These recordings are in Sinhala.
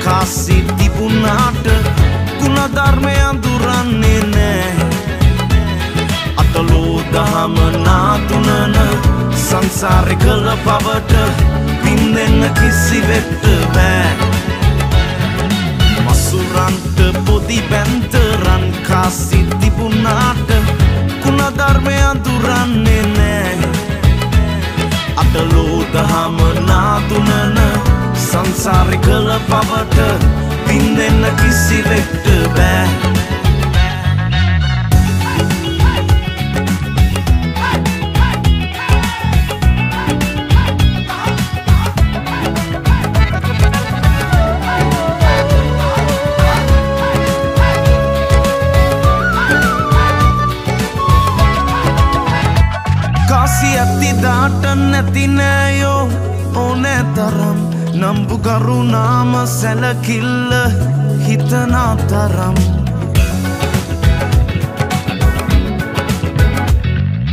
කාසි තිබුණාට ගුණධර්මය අඳුරන්නේ නෑ අතලෝ දහම නාතුනන සංසාරෙ කළ පවට පින් දෙන්න කිසි වෙට බෑ. මසුරන්ට පොදි බැන්තරන් කාසි තිබුණාට ගුණධර්මය අඳුරන්නේ නෑ අතලෝ දහම නාතුනන සංසාරෙ කළ පවට පින් දෙන්න කිසිවෙක්ට බෑ. කාසි ඇතිදාට නැතිනෑයෝ ඕනෑ තරම්. නම්බු කරුණාම සැලකිල්ල හිතනා තරම්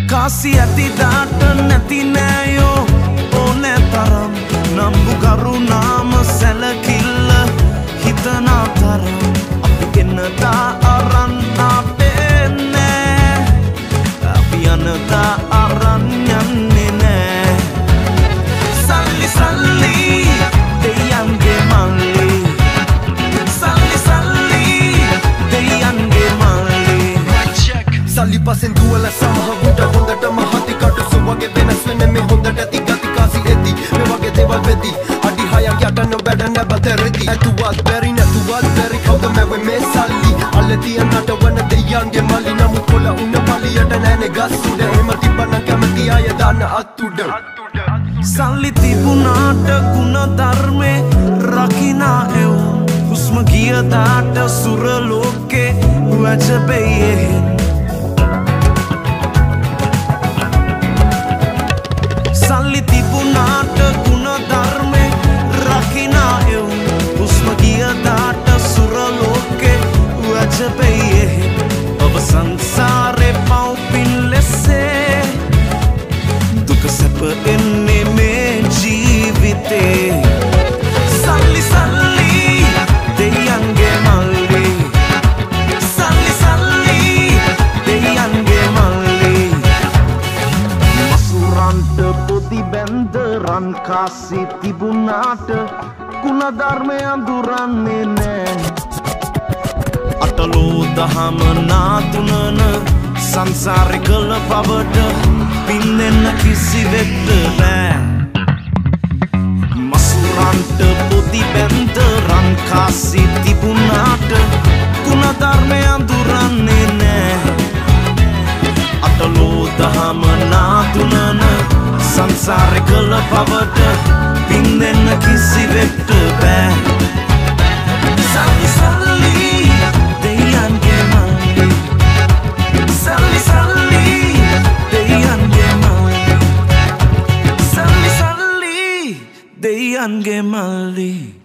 කාසි ඇතිදාට නැතිනෑයෝ ඕනෑ තරම්. නම්බු කරුණාම සැලකිල්ල හිතනා තරම් අපි එන්නතා අරන් අපේනෑ අපි යනතා අරන් නැබතරෙති ඇතුවත් බැරි නැතුවත් බැරි. කවුද මැවේ මේ සල්ලි? අල්ල තියන්නට වන දෙයන්ගේ මල්ලි. නමුත් කොල උන්න පලියට නෑනේ ගස් උඩ. එහෙම තිබ්බනම් කැමති අය දාන්න අත් උඩ. සල්ලි තිබුණාට ගුණ ධර්මය රකිනා එවුම් හුස්ම ගියදාට සුරලෝකේ වැජබෙයෙහෙන් සල්ලි රන් කාසි තිබුණාට කුණ ධර්මය අඳුරන්නේ නෑ. අටලෝ දහම නාතුනන සංසාරි කළ පවට පින් දෙන්න කිසිවෙක්ට බෑ මසුරන්ට පොදි බැන්ද රන් සාරි කළ පවට පින් දෙන්න කිසිවෙක්ට බෑ. සල්ලි සල්ලි දෙයන්ගේ මල්ලි. සල්ලි සල්ලි දෙයන්ගේ මල්ලි. සල්ලි සල්ලි දෙයන්ගේ මල්ලි.